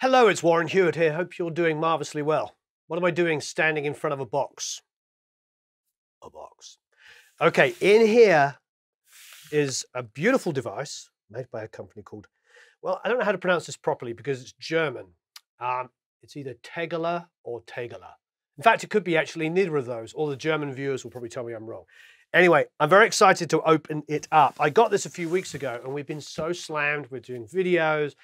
Hello, it's Warren Huart here. Hope you're doing marvelously well. What am I doing standing in front of a box? A box. Okay, in here is a beautiful device made by a company called, well, I don't know how to pronounce this properly because it's German. Um, it's either Tegeler or Tegeler. In fact, it could be actually neither of those. All the German viewers will probably tell me I'm wrong. Anyway, I'm very excited to open it up. I got this a few weeks ago and we've been so slammed with doing videos,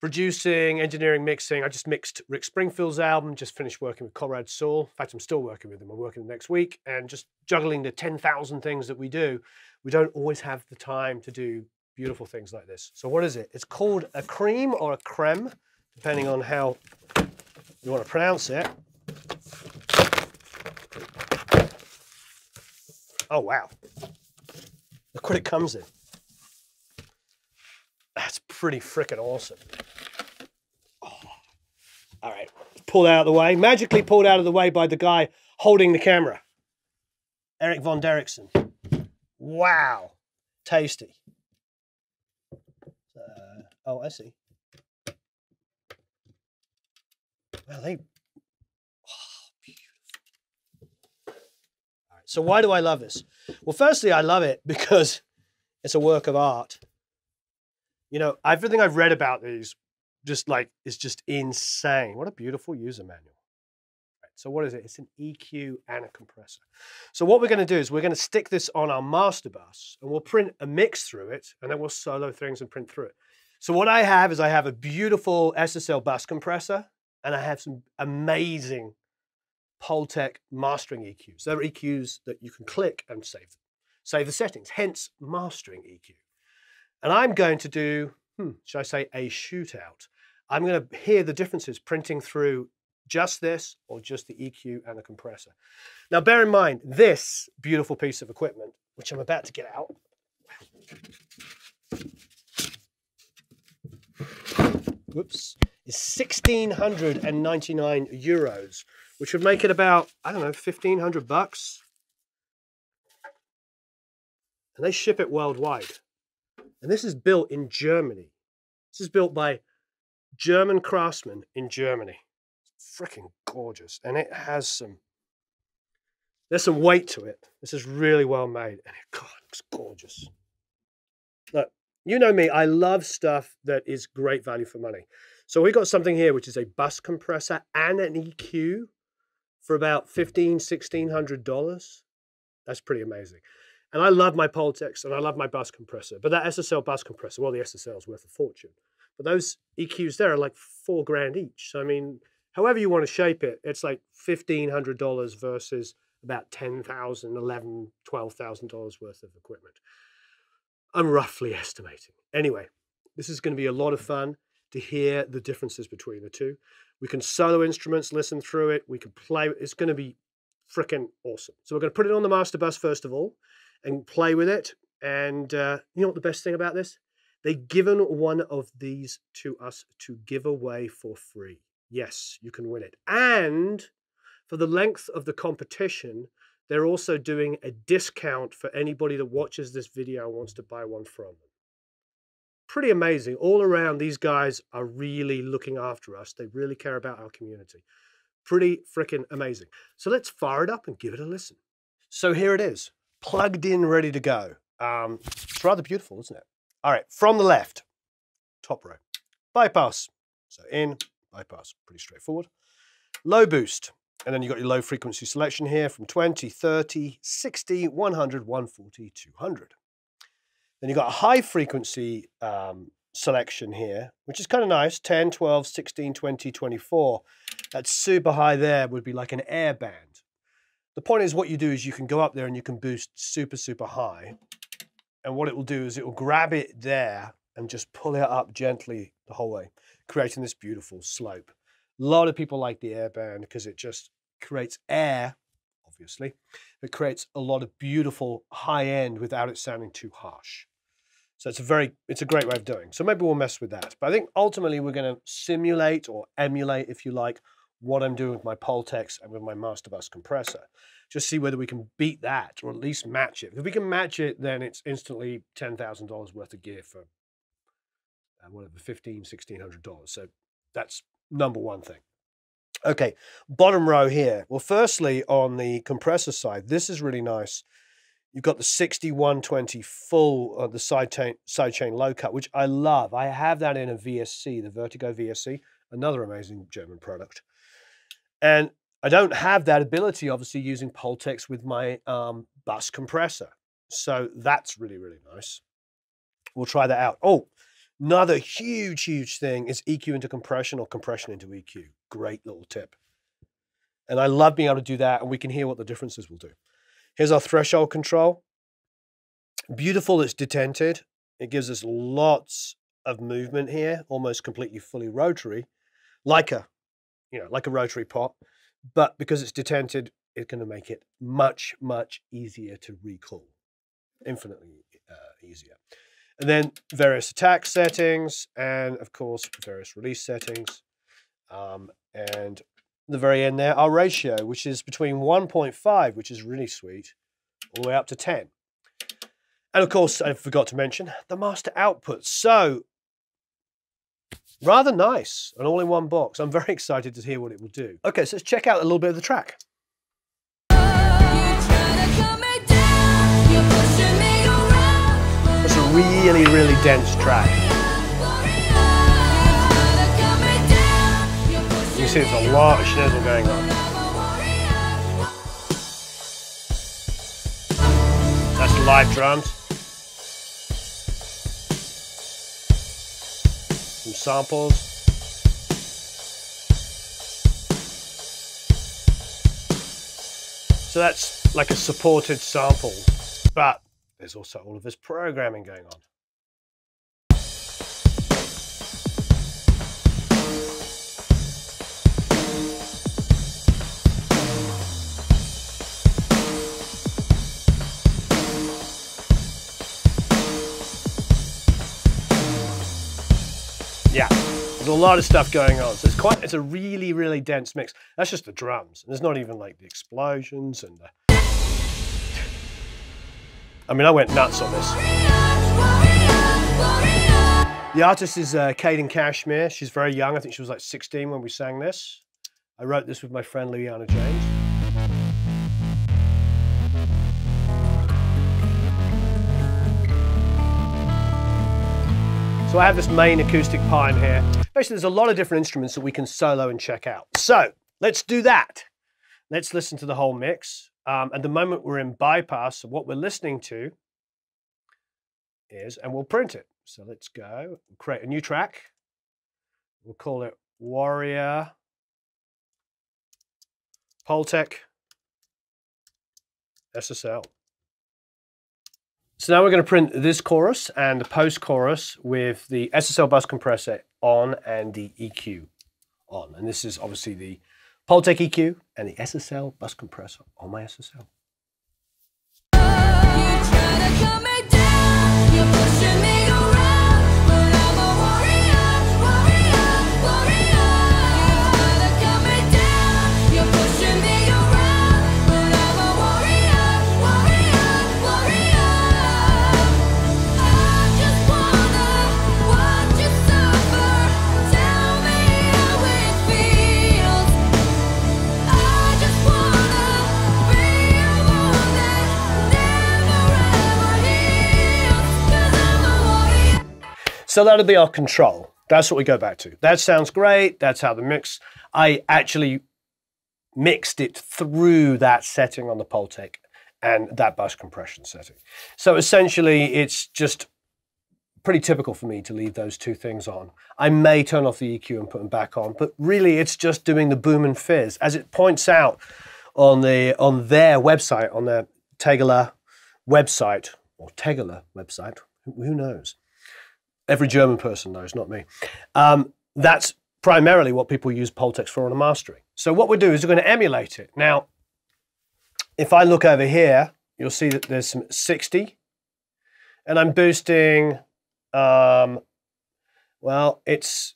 producing, engineering, mixing. I just mixed Rick Springfield's album, just finished working with Conrad Sewell. In fact, I'm still working with him. I'm working next week and just juggling the 10,000 things that we do. We don't always have the time to do beautiful things like this. So what is it? It's called a cream or a creme, depending on how you want to pronounce it. Oh, wow. Look what it comes in. That's pretty freaking awesome. Oh. All right, pulled out of the way. Magically pulled out of the way by the guy holding the camera. Eric Von Derrickson. Wow. Tasty. Uh, oh, I see. Well, they So why do I love this? Well, firstly, I love it because it's a work of art. You know, everything I've read about these just like is just insane. What a beautiful user manual. Right, so what is it? It's an EQ and a compressor. So what we're going to do is we're going to stick this on our master bus and we'll print a mix through it and then we'll solo things and print through it. So what I have is I have a beautiful SSL bus compressor and I have some amazing Pultec mastering EQs. They're EQs that you can click and save save the settings, hence mastering EQ. And I'm going to do, hmm, should I say a shootout? I'm going to hear the differences printing through just this or just the EQ and the compressor. Now bear in mind, this beautiful piece of equipment, which I'm about to get out, whoops, is 1,699 euros which would make it about, I don't know, 1500 bucks. And they ship it worldwide. And this is built in Germany. This is built by German craftsmen in Germany. It's freaking gorgeous. And it has some, there's some weight to it. This is really well made. And it, God, gorgeous. Look, you know me, I love stuff that is great value for money. So we got something here, which is a bus compressor and an EQ for about fifteen, sixteen hundred dollars. That's pretty amazing. And I love my Pultecs and I love my bus compressor, but that SSL bus compressor, well, the SSL is worth a fortune. But those EQs there are like four grand each. So I mean, however you want to shape it, it's like fifteen hundred dollars versus about ten thousand, eleven, twelve thousand dollars worth of equipment. I'm roughly estimating. Anyway, this is going to be a lot of fun to hear the differences between the two. We can solo instruments, listen through it. We can play. It's going to be freaking awesome. So we're going to put it on the master bus first of all and play with it. And uh, you know what the best thing about this? They've given one of these to us to give away for free. Yes, you can win it. And for the length of the competition, they're also doing a discount for anybody that watches this video and wants to buy one from them pretty amazing. All around, these guys are really looking after us. They really care about our community. Pretty freaking amazing. So let's fire it up and give it a listen. So here it is, plugged in, ready to go. Um, it's rather beautiful, isn't it? All right, from the left, top row, bypass. So in, bypass, pretty straightforward. Low boost, and then you've got your low frequency selection here from 20, 30, 60, 100, 140, 200. Then you've got a high frequency um, selection here, which is kind of nice 10, 12, 16, 20, 24. That super high there would be like an air band. The point is, what you do is you can go up there and you can boost super, super high. And what it will do is it will grab it there and just pull it up gently the whole way, creating this beautiful slope. A lot of people like the air band because it just creates air, obviously. It creates a lot of beautiful high end without it sounding too harsh. So it's a very, it's a great way of doing. So maybe we'll mess with that. But I think ultimately we're going to simulate or emulate, if you like, what I'm doing with my Pultecs and with my Master Bus compressor. Just see whether we can beat that or at least match it. If we can match it, then it's instantly $10,000 worth of gear for uh, whatever, $1,500, $1,600. So That's number one thing. Okay, bottom row here. Well, firstly, on the compressor side, this is really nice. You've got the 6120 full, uh, the side chain, side chain low cut, which I love. I have that in a VSC, the Vertigo VSC, another amazing German product. And I don't have that ability, obviously, using Pultecs with my um, bus compressor. So that's really, really nice. We'll try that out. Oh, another huge, huge thing is EQ into compression or compression into EQ. Great little tip. And I love being able to do that, and we can hear what the differences will do. Here's our threshold control. Beautiful, it's detented. It gives us lots of movement here, almost completely fully rotary, like a, you know, like a rotary pot. But because it's detented, it's going to make it much, much easier to recall, infinitely uh, easier. And then various attack settings, and of course, various release settings. Um, and the very end there, our ratio, which is between 1.5, which is really sweet, all the way up to 10. And of course, I forgot to mention the master output. So, rather nice, an all-in-one box. I'm very excited to hear what it will do. Okay, so let's check out a little bit of the track. It's a really, really dense track. You see there's a lot of schnizzle going on. That's live drums. Some samples. So that's like a supported sample, but there's also all of this programming going on. Lot of stuff going on. So it's quite, it's a really, really dense mix. That's just the drums. And there's not even like the explosions and the... I mean, I went nuts on this. The artist is uh, Caden Cashmere. She's very young. I think she was like 16 when we sang this. I wrote this with my friend Louiana James. So I have this main acoustic pine here. Basically, there's a lot of different instruments that we can solo and check out. So let's do that. Let's listen to the whole mix. Um, at the moment, we're in bypass. So what we're listening to is, and we'll print it. So let's go, create a new track. We'll call it Warrior Pultec SSL. So now we're going to print this chorus and the post chorus with the SSL bus compressor on and the EQ on. And this is obviously the Pultec EQ and the SSL bus compressor on my SSL. So that'll be our control. That's what we go back to. That sounds great. That's how the mix. I actually mixed it through that setting on the Pultec and that bus compression setting. So essentially, it's just pretty typical for me to leave those two things on. I may turn off the EQ and put them back on, but really it's just doing the boom and fizz. As it points out on the on their website, on their Tegeler website, or Tegeler website, who knows? Every German person knows, not me. Um, that's primarily what people use Pultecs for on a mastering. So what we do is we're going to emulate it. Now, if I look over here, you'll see that there's some 60, and I'm boosting, um, well, it's,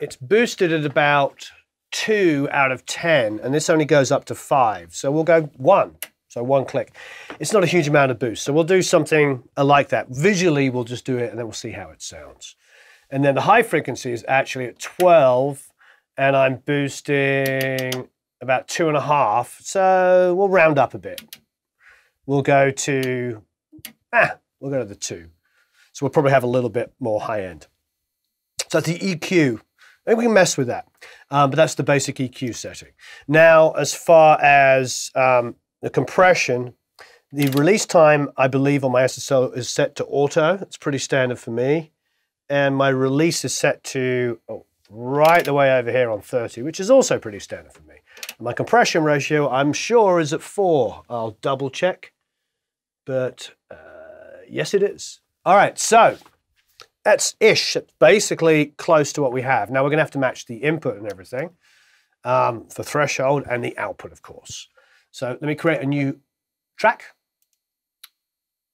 it's boosted at about two out of 10, and this only goes up to five. So we'll go one. So one click. It's not a huge amount of boost. So we'll do something like that. Visually, we'll just do it and then we'll see how it sounds. And then the high frequency is actually at 12 and I'm boosting about two and a half. So we'll round up a bit. We'll go to, ah, we'll go to the two. So we'll probably have a little bit more high end. So that's the EQ. Maybe we can mess with that. Um, but that's the basic EQ setting. Now, as far as um, the compression, the release time, I believe, on my SSL is set to auto. It's pretty standard for me. And my release is set to oh, right the way over here on 30, which is also pretty standard for me. And my compression ratio, I'm sure, is at 4. I'll double check. But uh, yes, it is. All right, so that's ish. It's basically close to what we have. Now we're going to have to match the input and everything um, for threshold and the output, of course. So let me create a new track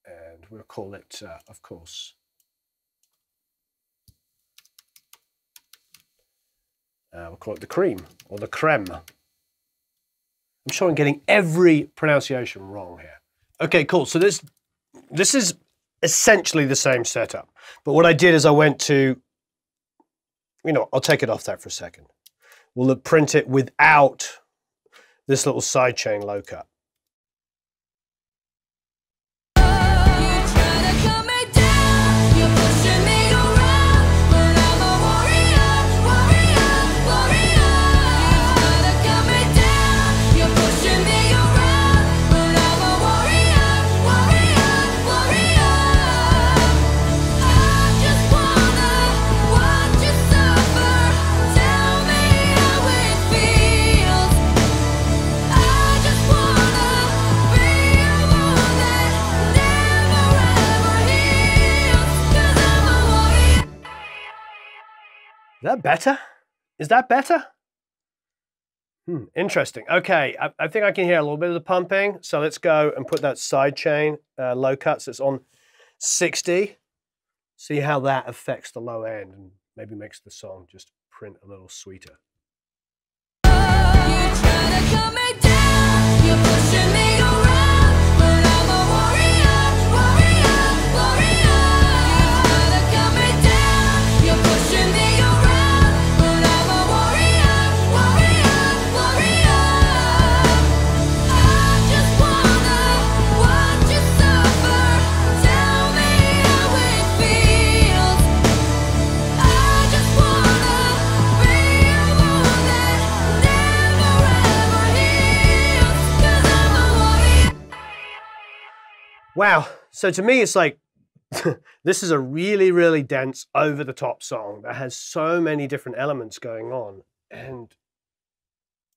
and we'll call it, uh, of course, uh, we'll call it the cream or the creme. I'm sure I'm getting every pronunciation wrong here. Okay, cool. So this this is essentially the same setup. But what I did is I went to, you know, I'll take it off that for a second. We'll print it without this little sidechain low cut. That better? Is that better? Hmm, interesting. Okay, I, I, think I can hear a little bit of the pumping. So let's go and put that side chain uh, low cuts that's on 60. See how that affects the low end and maybe makes the song just print a little sweeter. Wow. So to me, it's like, this is a really, really dense, over the top song that has so many different elements going on. And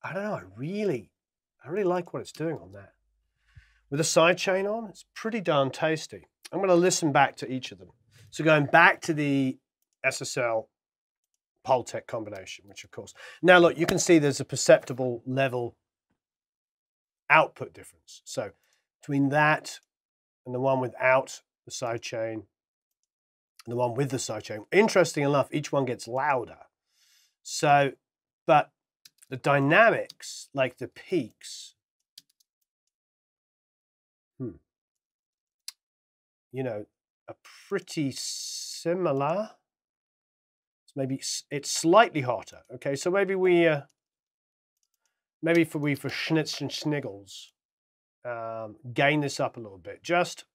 I don't know, I really, I really like what it's doing on that. With a sidechain on, it's pretty darn tasty. I'm going to listen back to each of them. So going back to the SSL Pultec combination, which of course, now look, you can see there's a perceptible level output difference. So between that and the one without the sidechain and the one with the sidechain. Interesting enough, each one gets louder. So, but the dynamics, like the peaks, hmm, you know, are pretty similar. It's maybe it's slightly hotter. Okay, so maybe we, uh, maybe for we for schnitz and sniggles, um, gain this up a little bit, just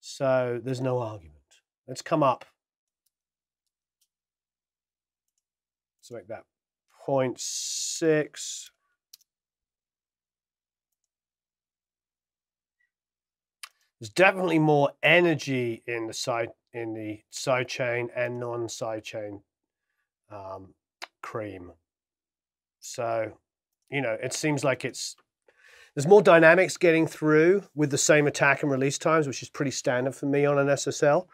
so there's no argument. Let's come up. Let's make that 0.6. There's definitely more energy in the side in the side chain and non-side chain um, cream. So, you know, it seems like it's there's more dynamics getting through with the same attack and release times, which is pretty standard for me on an SSL.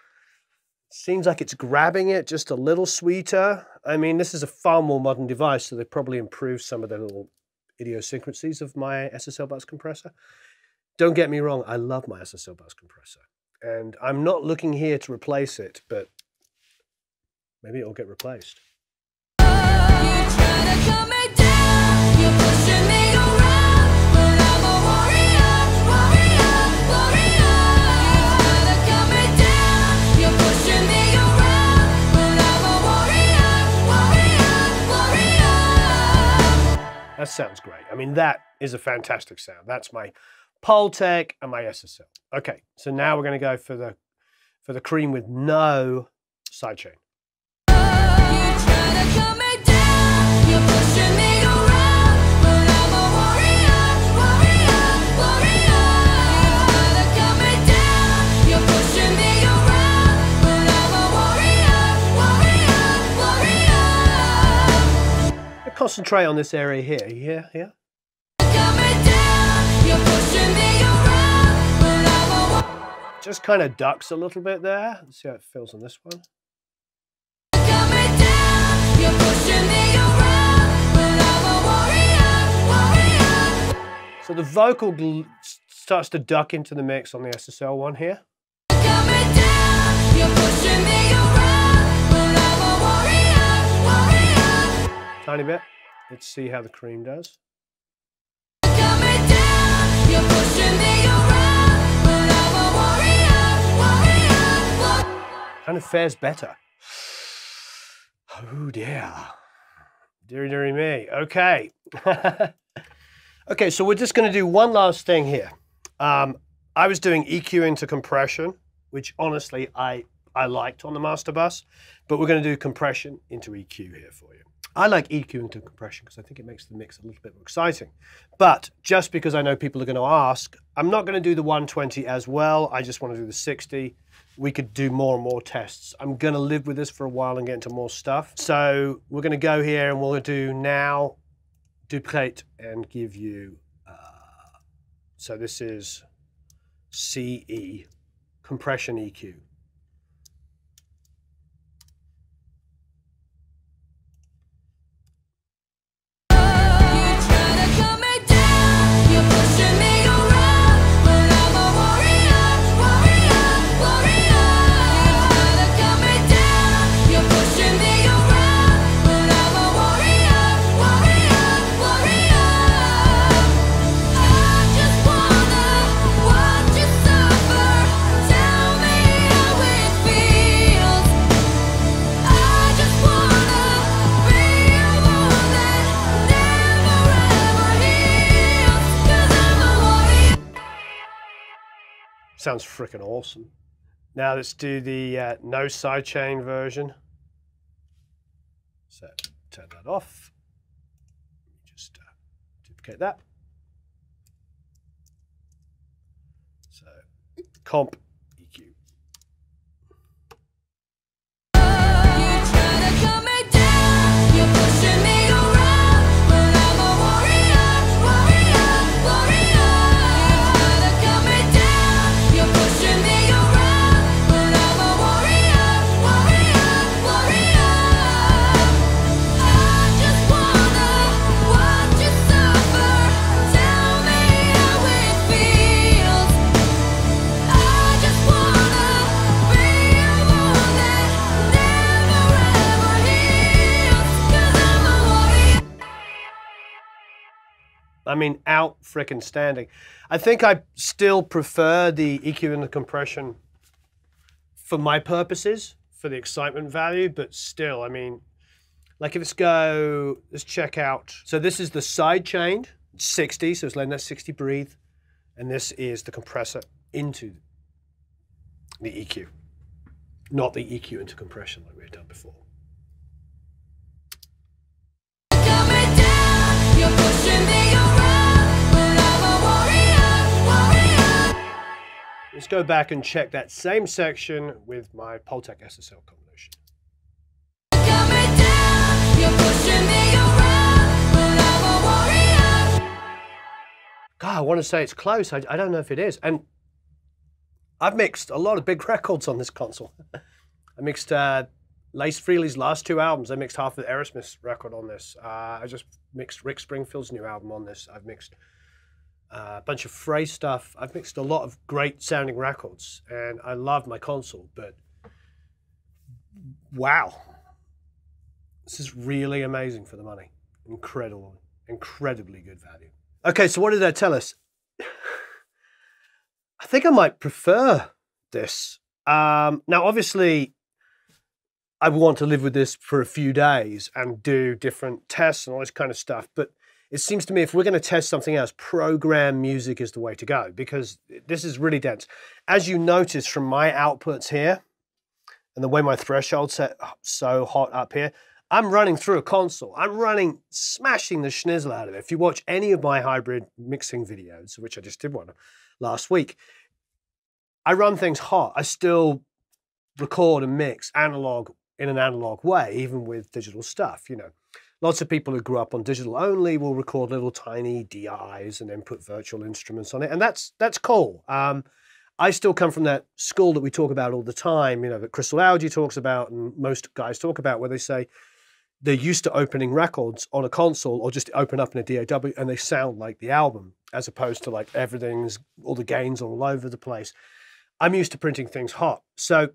Seems like it's grabbing it just a little sweeter. I mean, this is a far more modern device, so they've probably improved some of the little idiosyncrasies of my SSL bus compressor. Don't get me wrong, I love my SSL bus compressor. And I'm not looking here to replace it, but maybe it'll get replaced. Sounds great. I mean, that is a fantastic sound. That's my Pultec and my SSL. Okay, so now we're going to go for the for the cream with no sidechain. Concentrate on this area here. Yeah, yeah. Just kind of ducks a little bit there. Let's see how it feels on this one. So the vocal starts to duck into the mix on the SSL one here. Tiny bit. Let's see how the cream does. Kind of fares better. Oh dear. Deary, deary me. Okay. okay, so we're just going to do one last thing here. Um, I was doing EQ into compression, which honestly I, I liked on the master bus, but we're going to do compression into EQ here for you. I like EQ into compression because I think it makes the mix a little bit more exciting. But just because I know people are going to ask, I'm not going to do the 120 as well. I just want to do the 60. We could do more and more tests. I'm going to live with this for a while and get into more stuff. So we're going to go here and we'll do now duplicate and give you, uh, so this is CE, compression EQ. Sounds freaking awesome. Now let's do the uh, no sidechain version. So turn that off. Just uh, duplicate that. So comp I mean, out freaking standing. I think I still prefer the EQ and the compression for my purposes, for the excitement value, but still, I mean, like if it's go, let's check out. So this is the side chained 60, so it's letting that 60 breathe. And this is the compressor into the EQ, not the EQ into compression like we had done before. Let's go back and check that same section with my Pultec SSL combination. God, I want to say it's close. I, I don't know if it is. And I've mixed a lot of big records on this console. I mixed uh, Ace Frehley's last two albums. I mixed half of Aerosmith's record on this. Uh, I just mixed Rick Springfield's new album on this. I've mixed a bunch of Fray stuff. I've mixed a lot of great sounding records, and I love my console. But wow, this is really amazing for the money. Incredible, incredibly good value. Okay, so what did that tell us? I think I might prefer this. Um, now, obviously, I want to live with this for a few days and do different tests and all this kind of stuff. But it seems to me if we're going to test something else, program music is the way to go because this is really dense. As you notice from my outputs here and the way my threshold's set so hot up here, I'm running through a console. I'm running, smashing the schnizzle out of it. If you watch any of my hybrid mixing videos, which I just did one last week, I run things hot. I still record and mix analog in an analog way, even with digital stuff, you know. Lots of people who grew up on digital only will record little tiny DIs and then put virtual instruments on it, and that's that's cool. Um, I still come from that school that we talk about all the time, you know, that Chris Lord-Alge talks about and most guys talk about, where they say they're used to opening records on a console or just open up in a DAW and they sound like the album, as opposed to like everything's all the gains all over the place. I'm used to printing things hot, so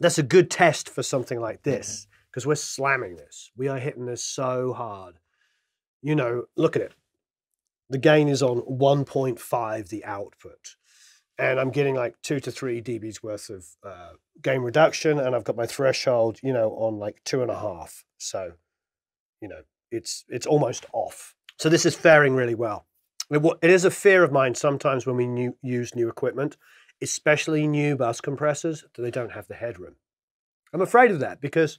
that's a good test for something like this because we're slamming this. We are hitting this so hard. You know, look at it. The gain is on 1.5, the output. And I'm getting like two to three dBs worth of uh, gain reduction. And I've got my threshold, you know, on like two and a half. So, you know, it's it's almost off. So this is faring really well. It is a fear of mine sometimes when we new, use new equipment, especially new bus compressors, that they don't have the headroom. I'm afraid of that because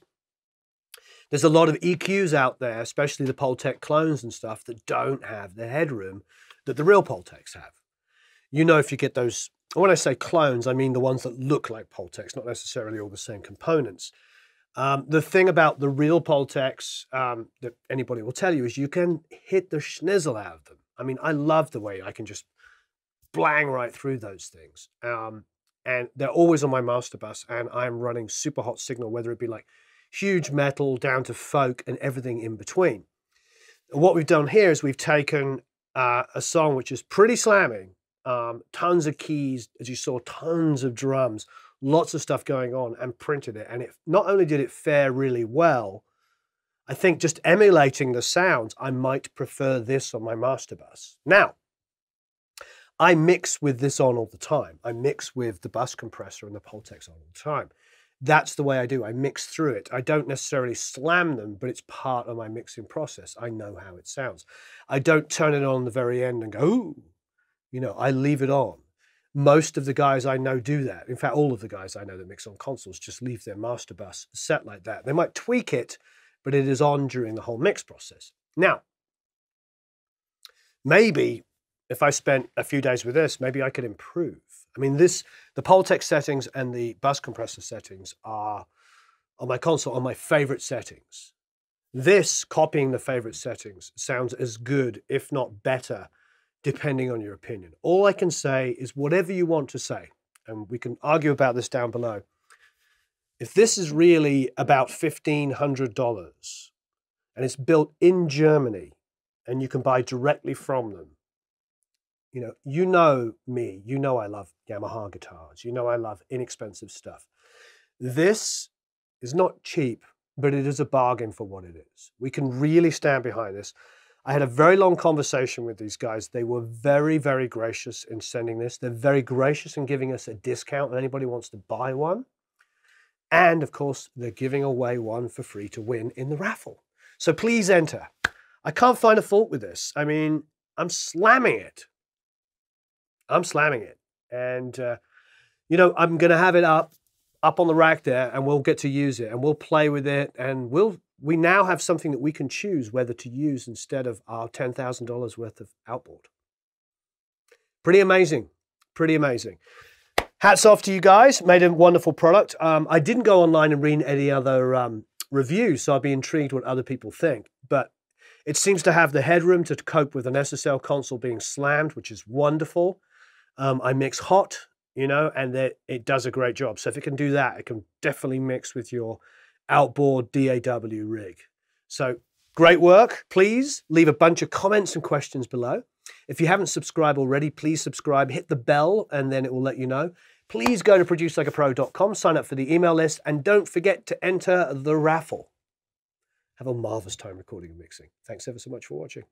there's a lot of EQs out there, especially the Pultec clones and stuff, that don't have the headroom that the real Pultecs have. You know, if you get those, when I say clones, I mean the ones that look like Pultecs, not necessarily all the same components. Um, the thing about the real Pultecs um, that anybody will tell you is you can hit the schnizzle out of them. I mean, I love the way I can just blang right through those things. Um, and they're always on my master bus, and I'm running super hot signal, whether it be like huge metal down to folk and everything in between. what we've done here is we've taken uh, a song which is pretty slamming, um, tons of keys, as you saw, tons of drums, lots of stuff going on, and printed it. And it not only did it fare really well, I think just emulating the sounds, I might prefer this on my master bus. Now, I mix with this on all the time. I mix with the bus compressor and the Pultecs on all the time that's the way I do. I mix through it. I don't necessarily slam them, but it's part of my mixing process. I know how it sounds. I don't turn it on the very end and go, Ooh. you know, I leave it on. Most of the guys I know do that. In fact, all of the guys I know that mix on consoles just leave their master bus set like that. They might tweak it, but it is on during the whole mix process. Now, maybe if I spent a few days with this, maybe I could improve. I mean, this the Pultec settings and the bus compressor settings are on my console are my favorite settings. This copying the favorite settings sounds as good, if not better, depending on your opinion. All I can say is whatever you want to say, and we can argue about this down below. If this is really about $1,500 and it's built in Germany and you can buy directly from them, you know, you know me, you know I love Yamaha guitars, you know I love inexpensive stuff. This is not cheap, but it is a bargain for what it is. We can really stand behind this. I had a very long conversation with these guys. They were very, very gracious in sending this. They're very gracious in giving us a discount when anybody wants to buy one. And of course, they're giving away one for free to win in the raffle. So please enter. I can't find a fault with this. I mean, I'm slamming it. I'm slamming it. And, uh, you know, I'm going to have it up, up on the rack there, and we'll get to use it and we'll play with it. And we'll, we now have something that we can choose whether to use instead of our $10,000 worth of outboard. Pretty amazing. Pretty amazing. Hats off to you guys. Made a wonderful product. Um, I didn't go online and read any other um, reviews, so I'd be intrigued what other people think. But it seems to have the headroom to cope with an SSL console being slammed, which is wonderful. Um, I mix hot, you know, and it does a great job. So if it can do that, it can definitely mix with your outboard DAW rig. So great work. Please leave a bunch of comments and questions below. If you haven't subscribed already, please subscribe, hit the bell, and then it will let you know. Please go to producelikeapro.com, sign up for the email list, and don't forget to enter the raffle. Have a marvelous time recording and mixing. Thanks ever so much for watching.